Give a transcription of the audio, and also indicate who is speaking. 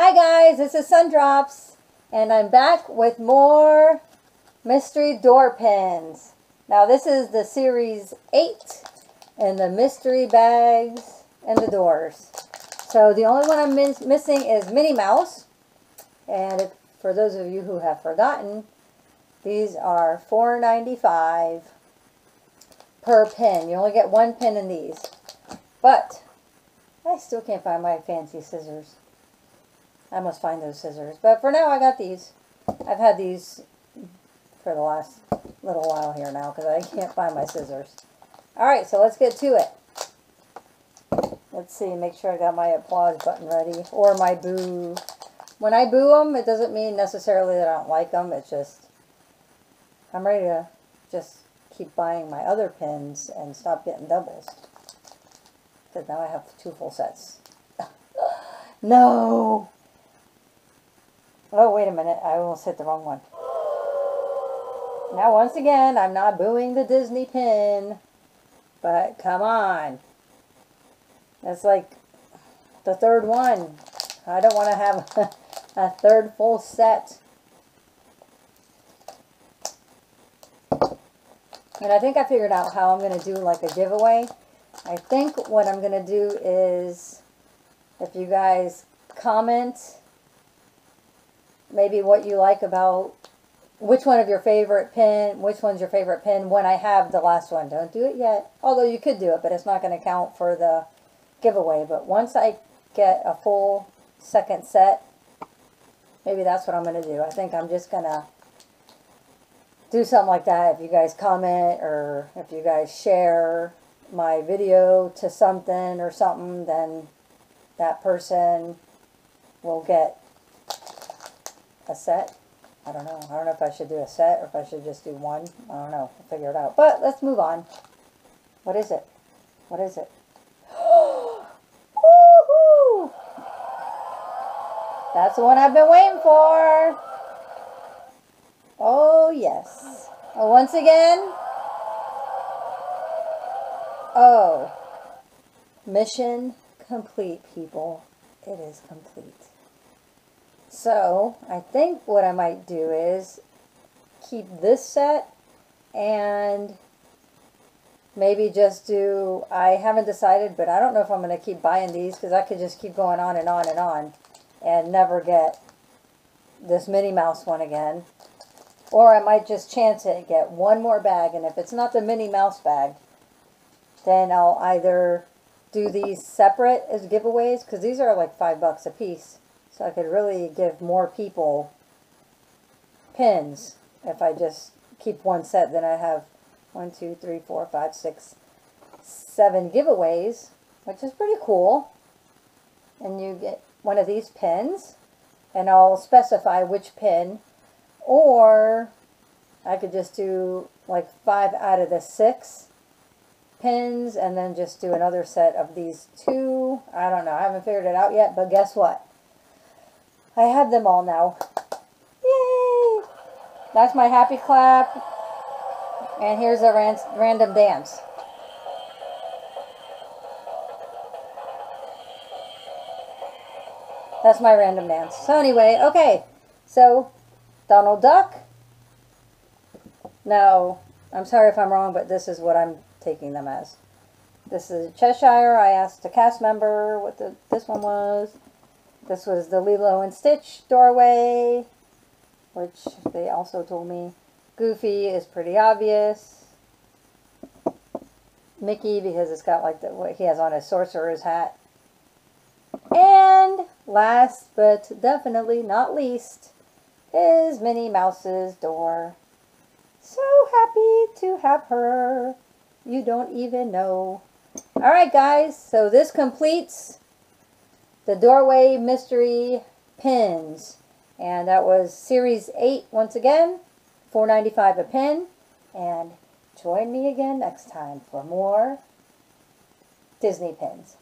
Speaker 1: Hi guys, this is Sundrops, and I'm back with more mystery door pins. Now this is the series 8 and the mystery bags and the doors. So the only one I'm miss missing is Minnie Mouse. And if, for those of you who have forgotten, these are $4.95 per pin. You only get one pin in these. But I still can't find my fancy scissors. I must find those scissors. But for now, I got these. I've had these for the last little while here now because I can't find my scissors. Alright, so let's get to it. Let's see, make sure I got my applause button ready. Or my boo. When I boo them, it doesn't mean necessarily that I don't like them. It's just, I'm ready to just keep buying my other pins and stop getting doubles. Because now I have two full sets. no! Oh, wait a minute. I almost hit the wrong one. Now, once again, I'm not booing the Disney pin. But, come on. That's like the third one. I don't want to have a third full set. And I think I figured out how I'm going to do like a giveaway. I think what I'm going to do is, if you guys comment maybe what you like about which one of your favorite pin, which one's your favorite pin when I have the last one. Don't do it yet. Although you could do it, but it's not going to count for the giveaway. But once I get a full second set, maybe that's what I'm going to do. I think I'm just going to do something like that. If you guys comment or if you guys share my video to something or something, then that person will get a set. I don't know. I don't know if I should do a set or if I should just do one. I don't know. I'll figure it out. But let's move on. What is it? What is it? Woohoo! That's the one I've been waiting for. Oh, yes. Oh, once again. Oh. Mission complete, people. It is complete. So, I think what I might do is keep this set and maybe just do, I haven't decided, but I don't know if I'm going to keep buying these because I could just keep going on and on and on and never get this Minnie Mouse one again. Or I might just chance it, and get one more bag, and if it's not the Minnie Mouse bag, then I'll either do these separate as giveaways, because these are like five bucks a piece. So I could really give more people pins if I just keep one set. Then I have one, two, three, four, five, six, seven giveaways, which is pretty cool. And you get one of these pins, and I'll specify which pin. Or I could just do like five out of the six pins and then just do another set of these two. I don't know. I haven't figured it out yet, but guess what? I have them all now. Yay! That's my happy clap. And here's a ran random dance. That's my random dance. So anyway, okay. So, Donald Duck. No, I'm sorry if I'm wrong, but this is what I'm taking them as. This is Cheshire. I asked a cast member what the, this one was. This was the Lilo and Stitch doorway, which they also told me. Goofy is pretty obvious. Mickey, because it's got like the, what he has on his sorcerer's hat. And last but definitely not least is Minnie Mouse's door. So happy to have her. You don't even know. Alright guys, so this completes the Doorway Mystery Pins. And that was Series 8 once again, $4.95 a pin. And join me again next time for more Disney pins.